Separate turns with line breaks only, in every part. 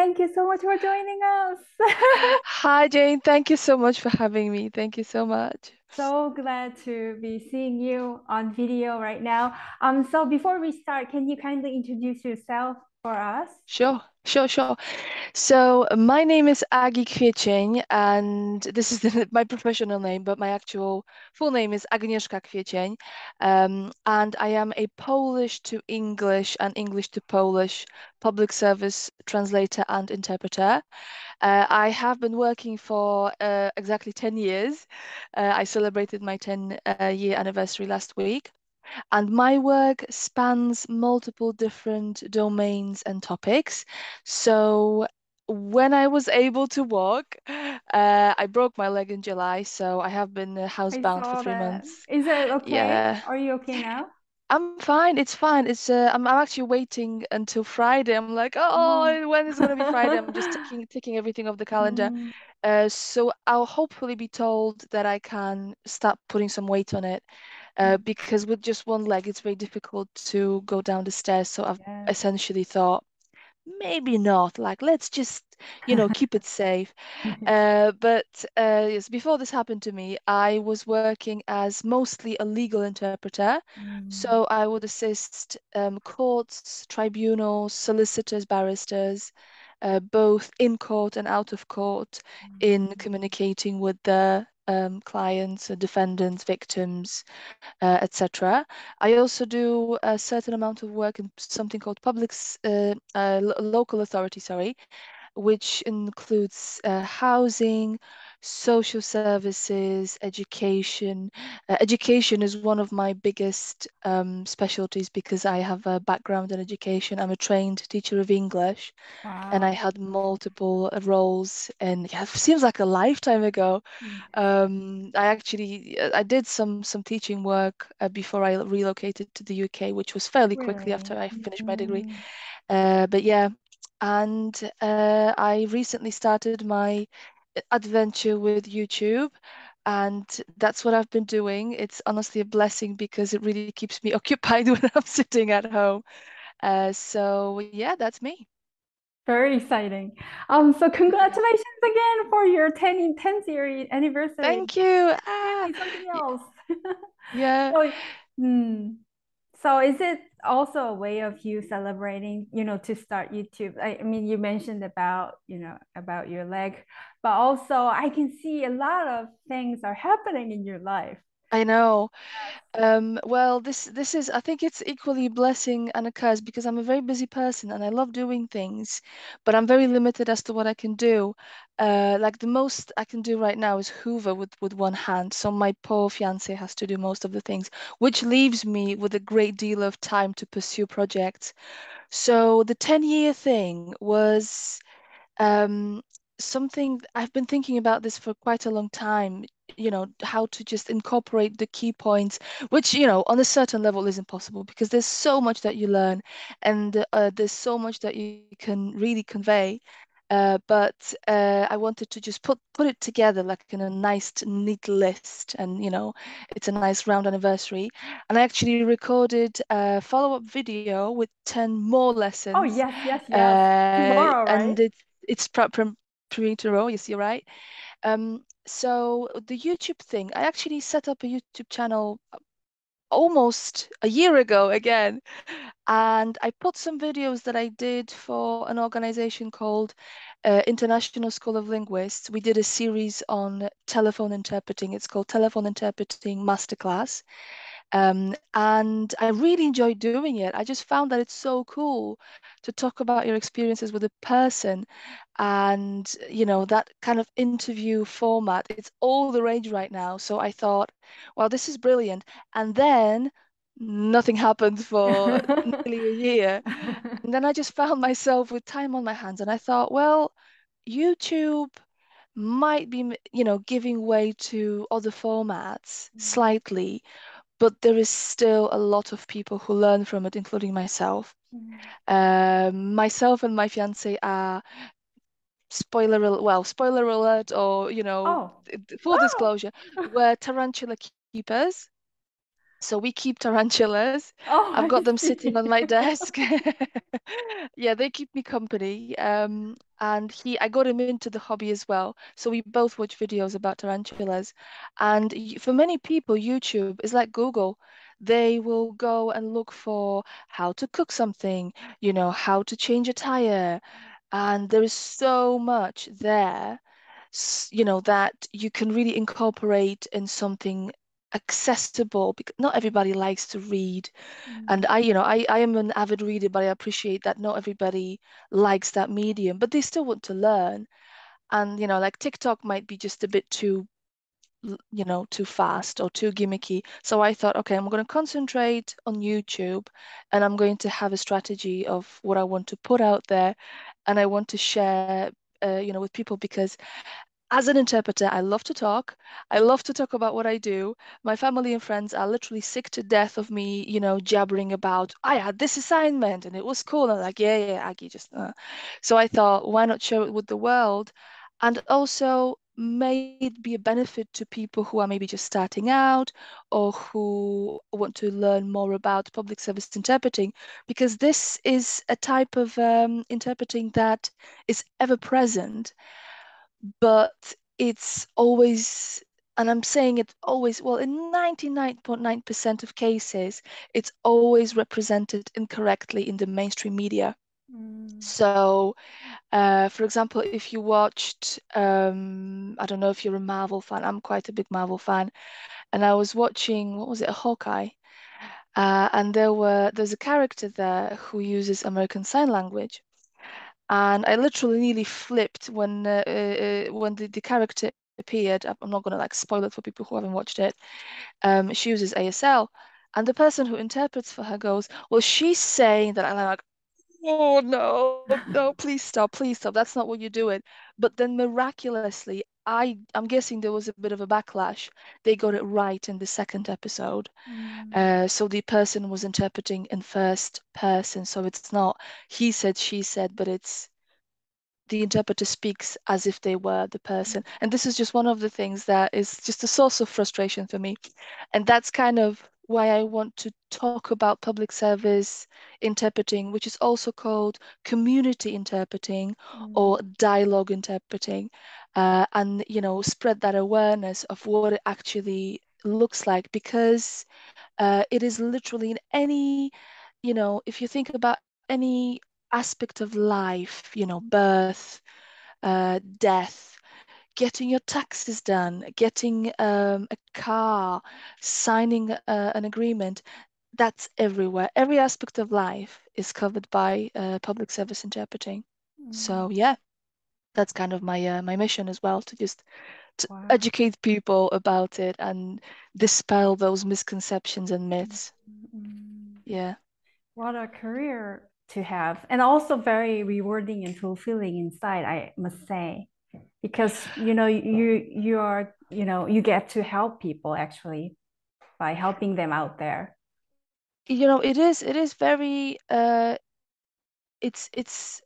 Thank you so much for joining us.
Hi, Jane. Thank you so much for having me. Thank you so much.
So glad to be seeing you on video right now. Um, so before we start, can you kindly introduce yourself for us?
Sure, sure, sure. So my name is Aggie Kwiecień, and this is the, my professional name, but my actual full name is Agnieszka Kwiecień. Um, and I am a Polish to English and English to Polish public service translator and interpreter. Uh, I have been working for uh, exactly 10 years. Uh, I celebrated my 10 uh, year anniversary last week. And my work spans multiple different domains and topics. So when I was able to walk, uh, I broke my leg in July, so I have been housebound for three
that.
months.
Is it okay?
Yeah,
Are you okay now?
I'm fine. It's fine. It's uh, I'm, I'm actually waiting until Friday. I'm like,
Oh.
oh, when is gonna be Friday? I'm just ticking ticking everything off the calendar.
Mm,
Uh, so I'll hopefully be told that I can start putting some weight on it. Uh, because with just one leg, it's very difficult to go down the stairs. So I've
yes.
essentially thought maybe not. Like, let's just, you know, keep it safe. Uh, but uh, yes, before this happened to me, I was working as mostly a legal interpreter.
Mm,
So I would assist um, courts, tribunals, solicitors, barristers, uh, both in court and out of court, in
mm,
communicating with the um, clients, uh, defendants, victims, uh, etc. I also do a certain amount of work in something called public, uh, uh, local authority, sorry, which includes uh, housing, social services, education. Uh, education is one of my biggest um, specialties because I have a background in education. I'm a trained teacher of English and I had multiple uh, roles and yeah, it seems like a lifetime ago.
Yes.
Um, I actually uh, I did some some teaching work uh, before I relocated to the UK, which was fairly quickly
Really?
after I finished my degree.
Mm.
Uh, but yeah, and uh, I recently started my adventure with YouTube, and that's what I've been doing. It's honestly a blessing because it really keeps me occupied when I'm sitting at home. Uh, so yeah, that's me.
Very exciting. Um, so congratulations again for your 10, 10th year anniversary.
Thank you. Ah,
something else.
yeah,
So, hmm. So is it also a way of you celebrating, you know, to start YouTube? I, I mean, you mentioned about, you know, about your leg, but also I can see a lot of things are happening in your life.
I know. Um, well, this this is I think it's equally a blessing and a curse because I'm a very busy person and I love doing things, but I'm very limited as to what I can do. Uh, like the most I can do right now is hoover with with one hand, so my poor fiance has to do most of the things, which leaves me with a great deal of time to pursue projects. So the 10 year thing was um, something I've been thinking about this for quite a long time, you know, how to just incorporate the key points, which, you know, on a certain level is impossible because there's so much that you learn and uh, there's so much that you can really convey. Uh, but uh, I wanted to just put put it together like in a nice, neat list, and you know, it's a nice round anniversary. And I actually recorded a follow-up video with 10 more lessons.
Oh,
lessons
yes, yes, yes.
uh,
Tomorrow, right?
and it's it's pre pre pre to roll. Yes, you see, right. Um, so the YouTube thing, I actually set up a YouTube channel almost a year ago again, and I put some videos that I did for an organization called uh, International School of Linguists. We did a series on telephone interpreting. It's called Telephone Interpreting Masterclass. Um, and I really enjoyed doing it. I just found that it's so cool to talk about your experiences with a person and, you know, that kind of interview format. It's all the rage right now. So I thought, well, this is brilliant. And then nothing happened for nearly a year. And then I just found myself with time on my hands. And I thought, well, YouTube might be, you know, giving way to other formats slightly but there is still a lot of people who learn from it, including myself. Um, myself and my fiance are spoiler, well, spoiler alert, or you know,
Oh,
full
oh.
disclosure, we're tarantula keepers. So we keep tarantulas.
Oh,
I've got them sitting on my desk. Yeah, they keep me company. Um, and he, I got him into the hobby as well. So we both watch videos about tarantulas. And for many people, YouTube is like Google. They will go and look for how to cook something, you know, how to change a tire. And there is so much there, you know, that you can really incorporate in something accessible because not everybody likes to read and
Mm,
I, you know, I, I am an avid reader, but I appreciate that not everybody likes that medium, but they still want to learn. And, you know, like TikTok might be just a bit too, you know, too fast or too gimmicky. So I thought, okay, I'm going to concentrate on YouTube and I'm going to have a strategy of what I want to put out there and I want to share, uh, you know, with people because as an interpreter, I love to talk. I love to talk about what I do. My family and friends are literally sick to death of me, you know, jabbering about, I had this assignment and it was cool. And like, yeah, yeah, Aggie, just. Uh. So I thought, why not share it with the world? And also, may it be a benefit to people who are maybe just starting out or who want to learn more about public service interpreting, because this is a type of um, interpreting that is ever present but it's always, and I'm saying it always, well, in 99.9% of cases, it's always represented incorrectly in the mainstream media.
mm,
So, uh, for example, if you watched, um, I don't know if you're a Marvel fan, I'm quite a big Marvel fan, and I was watching, what was it, a Hawkeye? Uh, and there were there's a character there who uses American Sign Language and I literally nearly flipped when uh, uh, when the, the character appeared. I'm not gonna like spoil it for people who haven't watched it. Um, she uses ASL, and the person who interprets for her goes, "Well, she's saying that," and I'm like, "Oh no, no, please stop, please stop. That's not what you're doing." But then miraculously, I I'm guessing there was a bit of a backlash. They got it right in the second episode.
mm,
Uh, so the person was interpreting in first person, so it's not he said, she said, but it's the interpreter speaks as if they were the person. And this is just one of the things that is just a source of frustration for me. And that's kind of why I want to talk about public service interpreting, which is also called community interpreting
mm,
or dialogue interpreting, uh, and you know, spread that awareness of what it actually looks like. Because uh, it is literally in any, you know, if you think about any aspect of life, you know, birth, uh, death, getting your taxes done, getting um, a car, signing uh, an agreement, that's everywhere. Every aspect of life is covered by uh, public service interpreting.
mm.
So yeah, that's kind of my uh, my mission as well to just to
Wow.
educate people about it and dispel those misconceptions and myths.
Mm.
Yeah.
What a career to have, and also very rewarding and fulfilling inside, I must say, because you know you you are you know you get to help people actually by helping them out there.
You know, it is it is very uh it's it's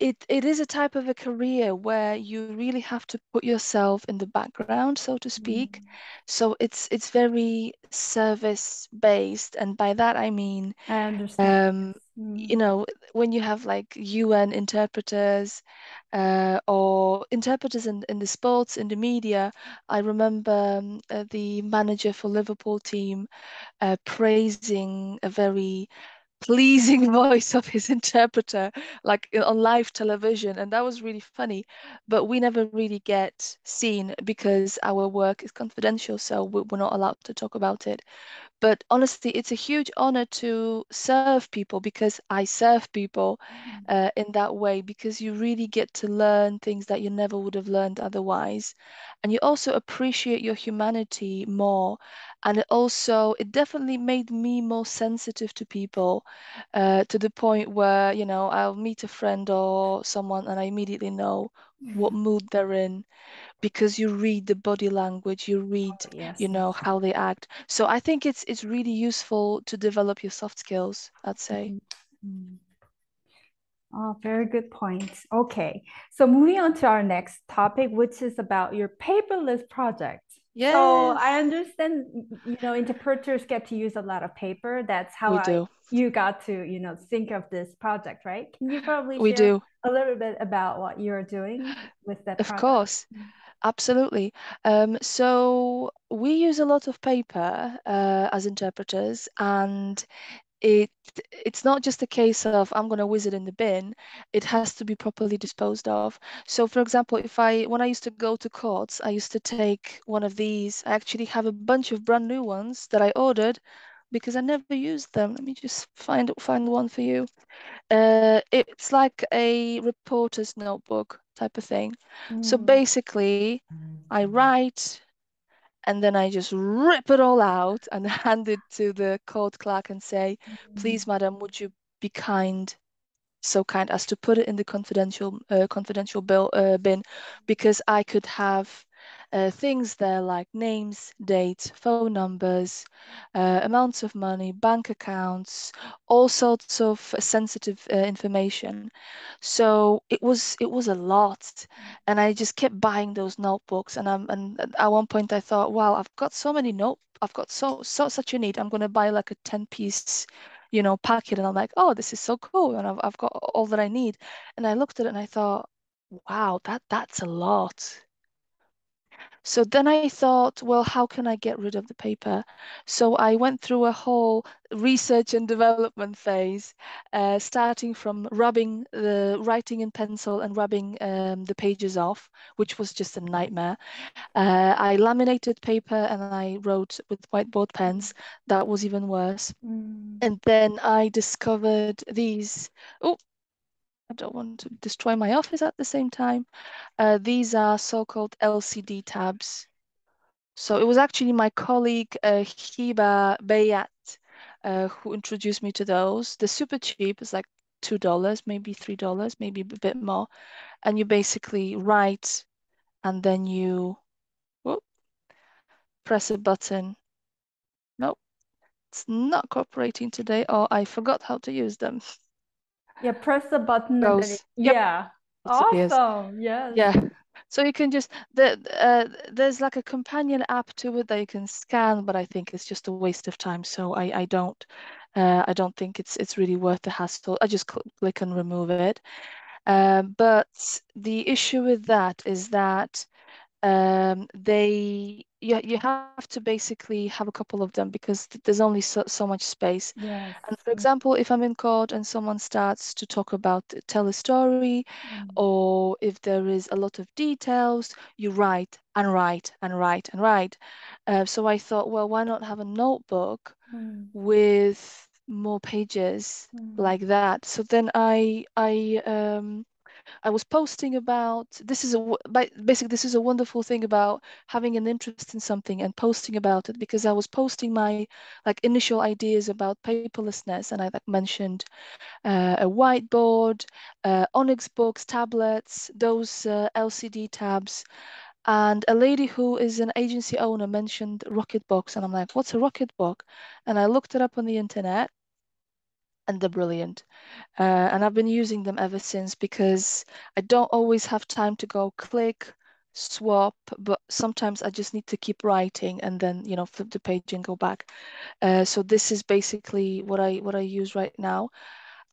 it it is a type of a career where you really have to put yourself in the background, so to speak.
Mm.
So it's it's very service based, and by that I mean
I understand.
um.
Mm.
you know when you have like UN interpreters uh, or interpreters in, in the sports in the media I remember um, uh, the manager for Liverpool team uh, praising a very pleasing voice of his interpreter, like on live television. And that was really funny. But we never really get seen because our work is confidential, so we- we're not allowed to talk about it. But honestly, it's a huge honor to serve people because I serve people uh, in that way because you really get to learn things that you never would have learned otherwise. And you also appreciate your humanity more. And it also, it definitely made me more sensitive to people uh, to the point where, you know, I'll meet a friend or someone and I immediately know what
Mm.
mood they're in because you read the body language, you read,
Yes,
you know, how they act. So I think it's it's really useful to develop your soft skills, I'd say.
Mhm. Mm. Oh, very good point. Okay, so moving on to our next topic, which is about your paperless project.
Yes.
So I understand, you know, interpreters get to use a lot of paper. That's how
we
I,
do.
you got to, you know, think of this project, right? Can you probably
We do.
a little bit about what you're doing with that
Of
project?
course. Absolutely. Um, so we use a lot of paper uh, as interpreters, and it it's not just a case of I'm going to whiz it in the bin. It has to be properly disposed of. So, for example, if I when I used to go to courts, I used to take one of these. I actually have a bunch of brand new ones that I ordered because I never used them. Let me just find find one for you. Uh, it's like a reporter's notebook type of thing. So
Mm.
basically, I write and then I just rip it all out and hand it to the court clerk and say, please, madam, would you be kind, so kind as to put it in the confidential uh, confidential bill uh, bin because I could have uh, things there like names, dates, phone numbers, uh, amounts of money, bank accounts, all sorts of sensitive uh, information. So it was it was a lot, and I just kept buying those notebooks. And I'm and at one point I thought, wow, I've got so many note, I've got so so such a need. I'm gonna buy like a ten piece you know, packet and I'm like, oh, this is so cool. And I've, I've got all that I need. And I looked at it and I thought, wow, that that's a lot. So then I thought, well, how can I get rid of the paper? So I went through a whole research and development phase, uh, starting from rubbing the writing in pencil and rubbing um, the pages off, which was just a nightmare. Uh, I laminated paper and I wrote with whiteboard pens. That was even worse.
Mm.
And then I discovered these. Oh, I don't want to destroy my office at the same time. Uh, these are so-called LCD tabs. So it was actually my colleague uh, Hiba Bayat uh, who introduced me to those. They're super cheap. It's like two dollars, maybe three dollars, maybe a bit more. And you basically write, and then you whoop, press a button. Nope, it's not cooperating today, or I forgot how to use them.
Yeah, press the button and it,
Yep.
yeah.
Disappears.
Awesome. Yes.
Yeah. So you can just the uh, there's like a companion app to it that you can scan, but I think it's just a waste of time. So I I don't uh, I don't think it's it's really worth the hassle. I just cl click and remove it. Um, but the issue with that is that um, they you, you have to basically have a couple of them because th- there's only so, so much space.
Yes.
And for example, if I'm in court and someone starts to talk about tell a story,
Mm.
or if there is a lot of details, you write and write and write and write. Uh, so I thought, well, why not have a notebook
Mm.
with more pages
Mm.
like that? So then I I um I was posting about this is a basically this is a wonderful thing about having an interest in something and posting about it because I was posting my like initial ideas about paperlessness and I like mentioned uh, a whiteboard, uh, Onyx Boox, tablets, those uh, LCD tabs. And a lady who is an agency owner mentioned Rocketbook, and I'm like, what's a Rocketbook? And I looked it up on the internet, and they're brilliant. Uh, and I've been using them ever since because I don't always have time to go click, swap, but sometimes I just need to keep writing and then, you know, flip the page and go back. Uh, so this is basically what I what I use right now.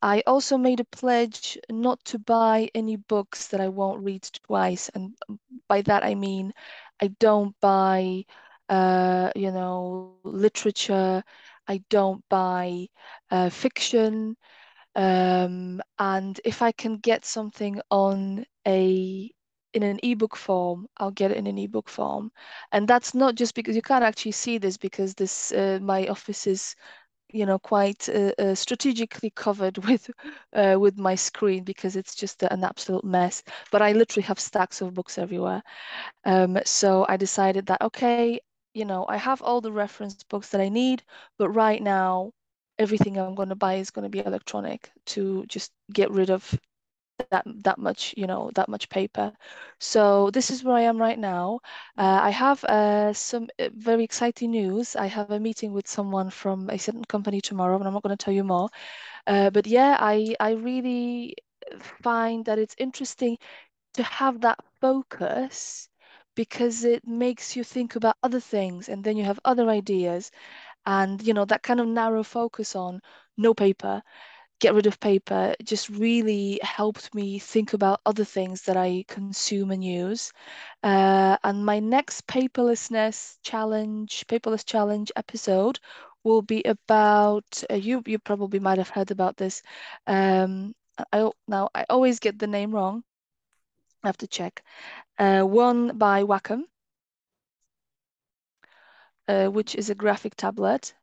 I also made a pledge not to buy any books that I won't read twice. And by that I mean I don't buy uh, you know, literature, I don't buy uh, fiction. Um, and if I can get something on a in an ebook form, I'll get it in an ebook form. And that's not just because you can't actually see this because this uh, my office is you know quite uh, uh, strategically covered with uh, with my screen because it's just an absolute mess but I literally have stacks of books everywhere um, so I decided that okay you know I have all the reference books that I need but right now everything I'm going to buy is going to be electronic to just get rid of that that much you know that much paper. So this is where i am right now. Uh, i have uh, some uh, very exciting news. I have a meeting with someone from a certain company tomorrow and i'm not going to tell you more. Uh, but yeah i i really find that it's interesting to have that focus because it makes you think about other things and then you have other ideas and you know that kind of narrow focus on no paper get rid of paper just really helped me think about other things that I consume and use. Uh, and my next paperlessness challenge, paperless challenge episode will be about uh, you. You probably might have heard about this. Um, I now I always get the name wrong. I have to check. Uh, one by Wacom, uh, which is a graphic tablet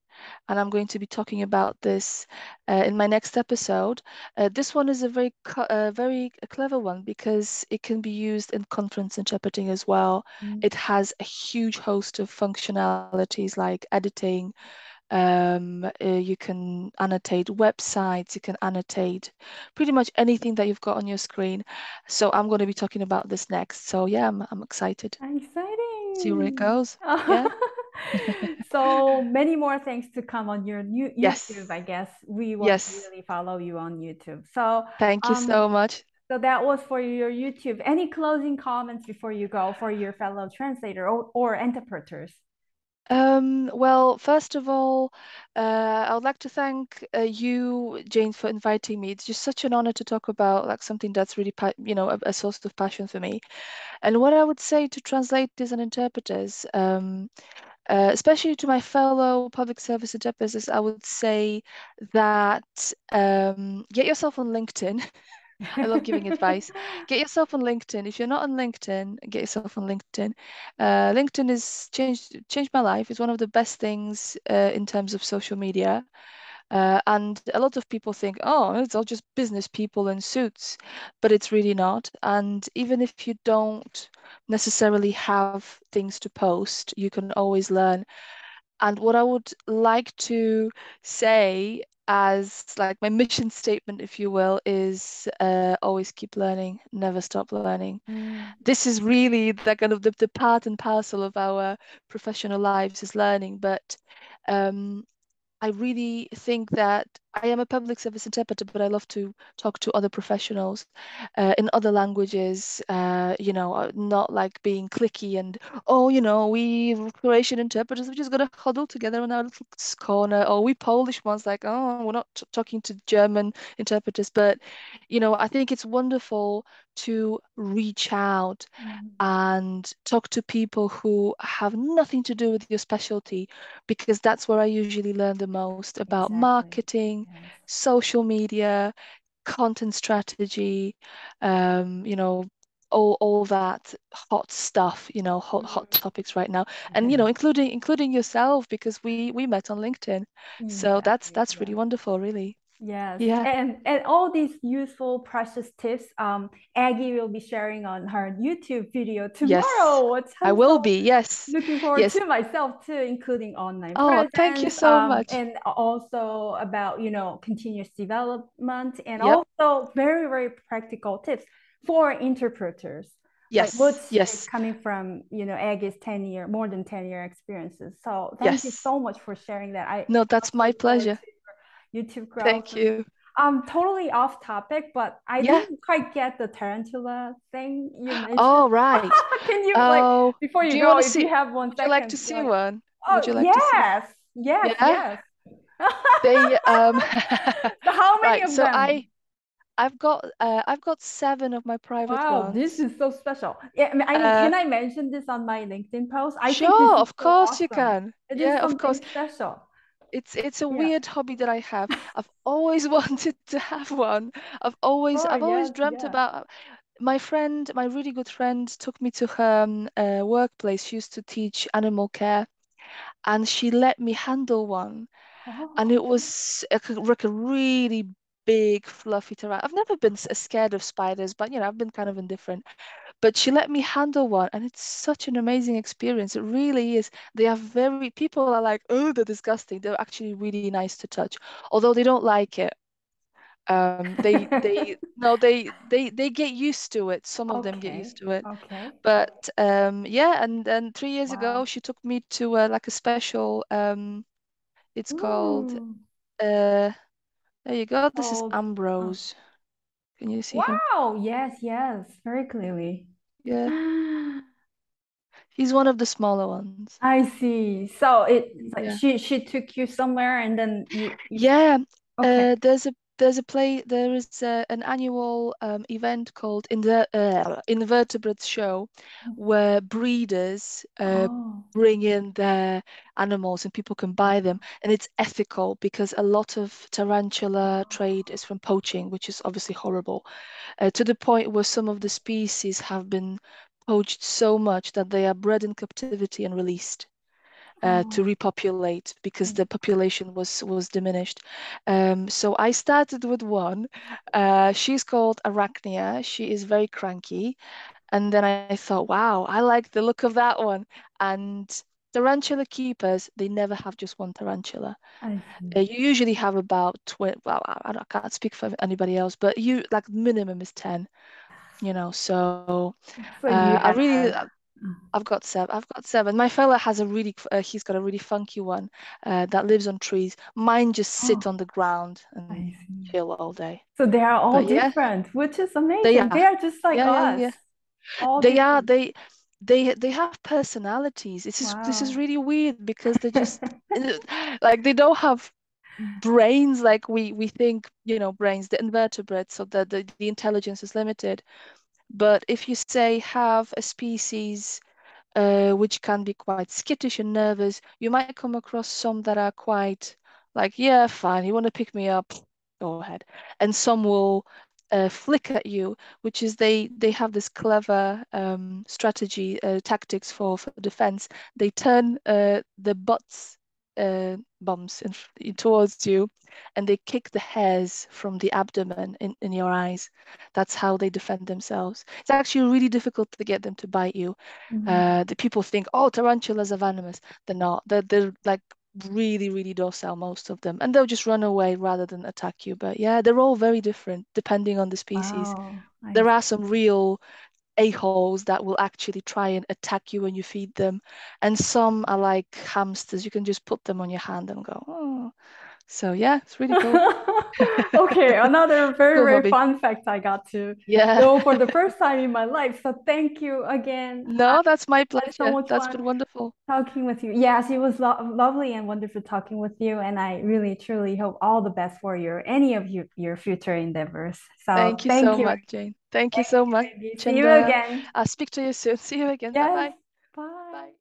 and I'm going to be talking about this uh, in my next episode. Uh, this one is a very, uh, very clever one because it can be used in conference interpreting as well. Mm. It has a huge host of functionalities like editing. Um, uh, you can annotate websites, you can annotate pretty much anything that you've got on your screen. So I'm going to be talking about this next. So yeah, I'm, I'm excited.
Exciting.
See where it goes. yeah.
so many more things to come on your new yes. YouTube, I guess. We will yes. really follow you on YouTube. So
thank you um, so much.
So that was for your YouTube. Any closing comments before you go for your fellow translator or, or interpreters?
Um, well, first of all, uh, I would like to thank uh, you, Jane, for inviting me. It's just such an honor to talk about like something that's really, you know, a, a, source of passion for me. And what I would say to translators and interpreters, um, uh, especially to my fellow public service interpreters, I would say that um, get yourself on LinkedIn. I love giving advice. Get yourself on LinkedIn. If you're not on LinkedIn, get yourself on LinkedIn. Uh, LinkedIn has changed changed my life. It's one of the best things uh, in terms of social media. Uh, and a lot of people think, oh, it's all just business people in suits, but it's really not. And even if you don't necessarily have things to post, you can always learn. And what I would like to say as like my mission statement, if you will, is uh, always keep learning, never stop learning. Mm. This is really the kind of the, the part and parcel of our professional lives is learning. But um, I really think that I am a public service interpreter, but I love to talk to other professionals uh, in other languages, uh, you know, uh, not like being clicky and, oh, you know, we Croatian interpreters, we just got to huddle together in our little corner, or we Polish ones, like, oh, we're not talking to German interpreters. But, you know, I think it's wonderful to reach out mm. and talk to people who have nothing to do with your specialty because that's where I usually learn the most about exactly. marketing, yes. social media, content strategy, um, you know, all all that hot stuff, you know, hot hot mm. topics right now. And you know, including including yourself because we we met on LinkedIn. So that's that's really wonderful, really.
Yes. Yeah. And and all these useful, precious tips, um, Aggie will be sharing on her YouTube video tomorrow.
Yes, I will be. Yes.
Looking forward yes. to myself too, including online.
Oh, presence, thank you so um, much.
And also about you know continuous development and yep. also very very practical tips for interpreters.
Yes.
Like what's
yes.
coming from you know Aggie's ten year, more than ten year experiences. So thank yes. you so much for sharing that. I
no, that's my pleasure.
YouTube.
Thank you.
Um, totally off topic, but I yeah. didn't quite get the tarantula thing you mentioned.
Oh right.
Can you oh, like before you, you go, if see, you have one
would you like to see like, one?
Oh would you like yes, yes, yeah?
yes. they um.
so how many right,
of
so
them? I I've got uh, I've got seven of my private
wow,
ones.
this is so special. Yeah, I mean, I, uh, can I mention this on my LinkedIn post? I
sure, of
so
course
awesome.
you can.
It
yeah, of course.
Special.
It's it's a yeah. weird hobby that I have. I've always wanted to have one. I've always oh, I've yes, always dreamt yeah. about my friend, my really good friend, took me to her um, uh, workplace. She used to teach animal care, and she let me handle one, oh. and it was a, like a really big fluffy tarantula. I've never been scared of spiders, but you know I've been kind of indifferent but she let me handle one and it's such an amazing experience it really is they are very people are like oh they're disgusting they're actually really nice to touch although they don't like it um they they no they they they get used to it some of okay. them get used to it
okay
but um yeah and then three years wow. ago she took me to uh, like a special um it's Ooh. called uh there you go this is ambrose. Can you see
wow,
him?
yes, yes, very clearly.
Yeah. He's one of the smaller ones.
I see. So it like
Yeah.
she she took you somewhere and then you, you
Yeah,
okay.
uh, there's a there's a play there is a, an annual um, event called in the uh, Invertebrates Show where breeders uh,
Oh.
bring in their animals and people can buy them. And it's ethical because a lot of tarantula trade is from poaching, which is obviously horrible, uh, to the point where some of the species have been poached so much that they are bred in captivity and released uh, to repopulate because the population was was diminished. Um, so I started with one. Uh, she's called Arachnia. She is very cranky, and then I thought, wow, I like the look of that one. And tarantula keepers, they never have just one tarantula. Uh, you usually have about 20, well, I, I can't speak for anybody else, but you like minimum is 10, you know. So uh, I really I've got seven. I've got seven. My fella has a really, uh, he's got a really funky one uh, that lives on trees. Mine just sit
oh,
on the ground and chill all day.
So they are all
But yeah,
different, which is amazing. They
are.
are just like
Yeah, yeah,
us,
yeah. They are. They, they, they have personalities. This is this is really weird because they just like they don't have brains like we we think. You know, brains, the invertebrates, so that the the intelligence is limited. But if you say have a species uh, which can be quite skittish and nervous. You might come across some that are quite like, yeah, fine, you want to pick me up, go ahead. And some will uh, flick at you, which is they they have this clever um, strategy, uh, tactics for, for defense. They turn uh, the butts uh, bumps in, towards you and they kick the hairs from the abdomen in, in your eyes. That's how they defend themselves. It's actually really difficult to get them to bite you
Mhm.
uh, the people think, oh, tarantulas are venomous. They're not. They're, they're like really, really docile, most of them. And they'll just run away rather than attack you. But yeah, they're all very different depending on the species.
Wow.
There are some real a-holes that will actually try and attack you when you feed them. And some are like hamsters. You can just put them on your hand and go, oh. So yeah, it's really cool.
Okay, another very,
Cool
very
hobby.
fun fact I got to
Yeah.
know for the first time in my life. So thank you again.
No, that's my
so
pleasure.
much
That's been wonderful.
talking with you. Yes, it was lo lovely and wonderful talking with you, and I really, truly hope all the best for your any of your, your future endeavors. So
Thank you
thank
so
you.
much, Jane. Thank you
Thank
so much.
baby. See you again.
I'll speak to you soon. See you again.
Yes.
Bye-bye.
Bye.
Bye.